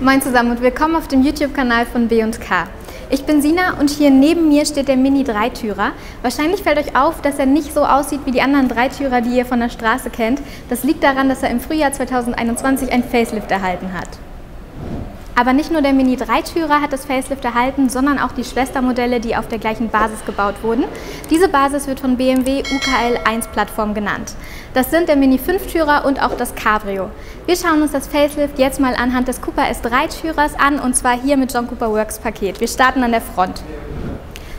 Moin zusammen und willkommen auf dem YouTube-Kanal von B&K. Ich bin Sina und hier neben mir steht der Mini Dreitürer. Wahrscheinlich fällt euch auf, dass er nicht so aussieht wie die anderen Dreitürer, die ihr von der Straße kennt. Das liegt daran, dass er im Frühjahr 2021 ein Facelift erhalten hat. Aber nicht nur der Mini Dreitürer hat das Facelift erhalten, sondern auch die Schwestermodelle, die auf der gleichen Basis gebaut wurden. Diese Basis wird von BMW UKL 1 Plattform genannt. Das sind der Mini Fünftürer und auch das Cabrio. Wir schauen uns das Facelift jetzt mal anhand des Cooper S3-Türers an und zwar hier mit John Cooper Works Paket. Wir starten an der Front.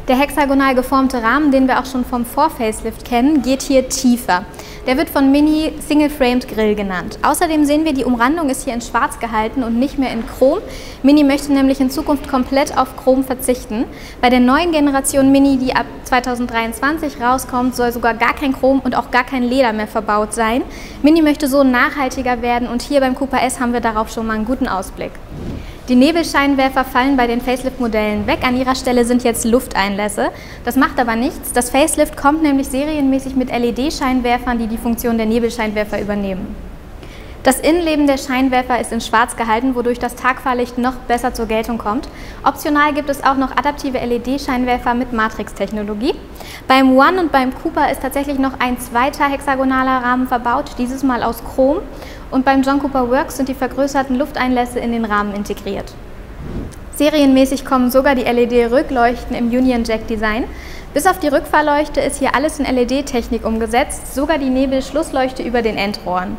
Der hexagonal geformte Rahmen, den wir auch schon vom Vor-Facelift kennen, geht hier tiefer. Der wird von Mini Single Framed Grill genannt. Außerdem sehen wir, die Umrandung ist hier in schwarz gehalten und nicht mehr in Chrom. Mini möchte nämlich in Zukunft komplett auf Chrom verzichten. Bei der neuen Generation Mini, die ab 2023 rauskommt, soll sogar gar kein Chrom und auch gar kein Leder mehr verbaut sein. Mini möchte so nachhaltiger werden und hier beim Cooper S haben wir darauf schon mal einen guten Ausblick. Die Nebelscheinwerfer fallen bei den Facelift-Modellen weg. An ihrer Stelle sind jetzt Lufteinlässe. Das macht aber nichts. Das Facelift kommt nämlich serienmäßig mit LED-Scheinwerfern, die die Funktion der Nebelscheinwerfer übernehmen. Das Innenleben der Scheinwerfer ist in schwarz gehalten, wodurch das Tagfahrlicht noch besser zur Geltung kommt. Optional gibt es auch noch adaptive LED-Scheinwerfer mit Matrix-Technologie. Beim One und beim Cooper ist tatsächlich noch ein zweiter hexagonaler Rahmen verbaut, dieses Mal aus Chrom. Und beim John Cooper Works sind die vergrößerten Lufteinlässe in den Rahmen integriert. Serienmäßig kommen sogar die LED-Rückleuchten im Union Jack Design. Bis auf die Rückfahrleuchte ist hier alles in LED-Technik umgesetzt, sogar die Nebelschlussleuchte über den Endrohren.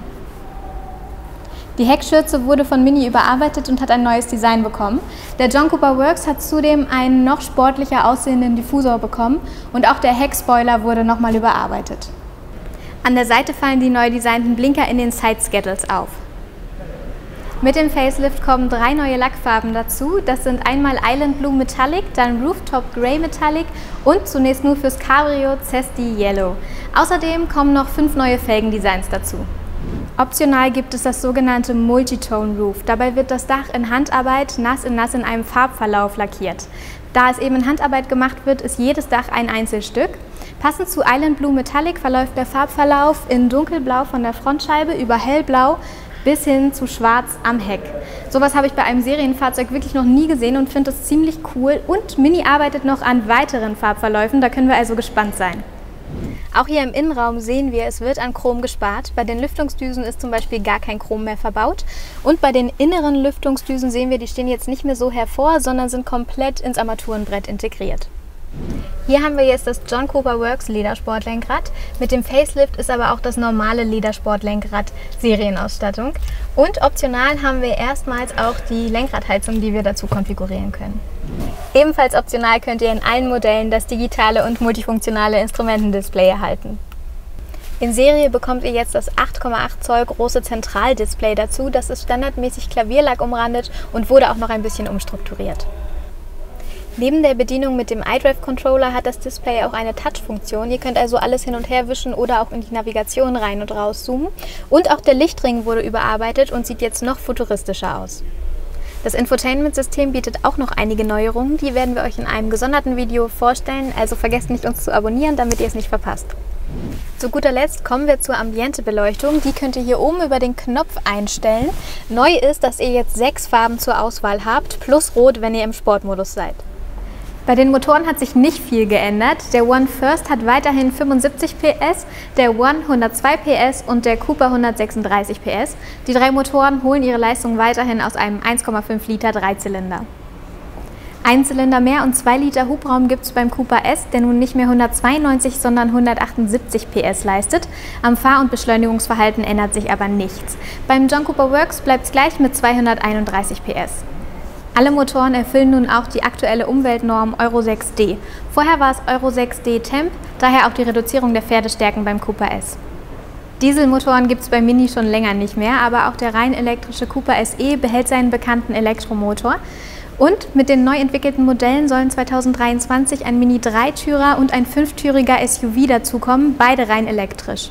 Die Heckschürze wurde von Mini überarbeitet und hat ein neues Design bekommen. Der John Cooper Works hat zudem einen noch sportlicher aussehenden Diffusor bekommen und auch der Heckspoiler wurde nochmal überarbeitet. An der Seite fallen die neu designten Blinker in den Side Schedules auf. Mit dem Facelift kommen drei neue Lackfarben dazu. Das sind einmal Island Blue Metallic, dann Rooftop Grey Metallic und zunächst nur fürs Cabrio Zesty Yellow. Außerdem kommen noch fünf neue Felgendesigns dazu. Optional gibt es das sogenannte Multitone Roof. Dabei wird das Dach in Handarbeit nass in nass in einem Farbverlauf lackiert. Da es eben in Handarbeit gemacht wird, ist jedes Dach ein Einzelstück. Passend zu Island Blue Metallic verläuft der Farbverlauf in dunkelblau von der Frontscheibe über hellblau bis hin zu schwarz am Heck. Sowas habe ich bei einem Serienfahrzeug wirklich noch nie gesehen und finde das ziemlich cool. Und Mini arbeitet noch an weiteren Farbverläufen, da können wir also gespannt sein. Auch hier im Innenraum sehen wir, es wird an Chrom gespart. Bei den Lüftungsdüsen ist zum Beispiel gar kein Chrom mehr verbaut. Und bei den inneren Lüftungsdüsen sehen wir, die stehen jetzt nicht mehr so hervor, sondern sind komplett ins Armaturenbrett integriert. Hier haben wir jetzt das John Cooper Works Ledersportlenkrad. Mit dem Facelift ist aber auch das normale Ledersportlenkrad Serienausstattung. Und optional haben wir erstmals auch die Lenkradheizung, die wir dazu konfigurieren können. Ebenfalls optional könnt ihr in allen Modellen das digitale und multifunktionale Instrumentendisplay erhalten. In Serie bekommt ihr jetzt das 8,8 Zoll große Zentraldisplay dazu. Das ist standardmäßig Klavierlack umrandet und wurde auch noch ein bisschen umstrukturiert. Neben der Bedienung mit dem iDrive Controller hat das Display auch eine Touch-Funktion. Ihr könnt also alles hin und her wischen oder auch in die Navigation rein und raus zoomen. Und auch der Lichtring wurde überarbeitet und sieht jetzt noch futuristischer aus. Das Infotainment-System bietet auch noch einige Neuerungen. Die werden wir euch in einem gesonderten Video vorstellen, also vergesst nicht uns zu abonnieren, damit ihr es nicht verpasst. Zu guter Letzt kommen wir zur Ambiente-Beleuchtung. Die könnt ihr hier oben über den Knopf einstellen. Neu ist, dass ihr jetzt sechs Farben zur Auswahl habt, plus Rot, wenn ihr im Sportmodus seid. Bei den Motoren hat sich nicht viel geändert. Der One First hat weiterhin 75 PS, der One 102 PS und der Cooper 136 PS. Die drei Motoren holen ihre Leistung weiterhin aus einem 1,5 Liter Dreizylinder. Ein Zylinder mehr und 2 Liter Hubraum gibt es beim Cooper S, der nun nicht mehr 192, sondern 178 PS leistet. Am Fahr- und Beschleunigungsverhalten ändert sich aber nichts. Beim John Cooper Works bleibt es gleich mit 231 PS. Alle Motoren erfüllen nun auch die aktuelle Umweltnorm Euro 6D. Vorher war es Euro 6D Temp, daher auch die Reduzierung der Pferdestärken beim Cooper S. Dieselmotoren gibt es bei Mini schon länger nicht mehr, aber auch der rein elektrische Cooper SE behält seinen bekannten Elektromotor. Und mit den neu entwickelten Modellen sollen 2023 ein Mini-Dreitürer und ein fünftüriger SUV dazukommen, beide rein elektrisch.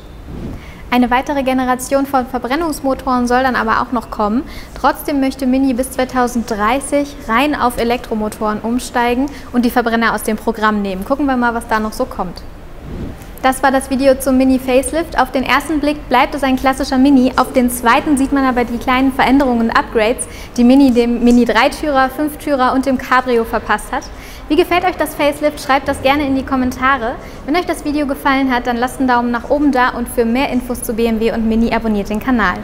Eine weitere Generation von Verbrennungsmotoren soll dann aber auch noch kommen. Trotzdem möchte Mini bis 2030 rein auf Elektromotoren umsteigen und die Verbrenner aus dem Programm nehmen. Gucken wir mal, was da noch so kommt. Das war das Video zum Mini Facelift. Auf den ersten Blick bleibt es ein klassischer Mini. Auf den zweiten sieht man aber die kleinen Veränderungen und Upgrades, die Mini dem Mini Dreitürer, Fünftürer und dem Cabrio verpasst hat. Wie gefällt euch das Facelift? Schreibt das gerne in die Kommentare. Wenn euch das Video gefallen hat, dann lasst einen Daumen nach oben da und für mehr Infos zu BMW und Mini abonniert den Kanal.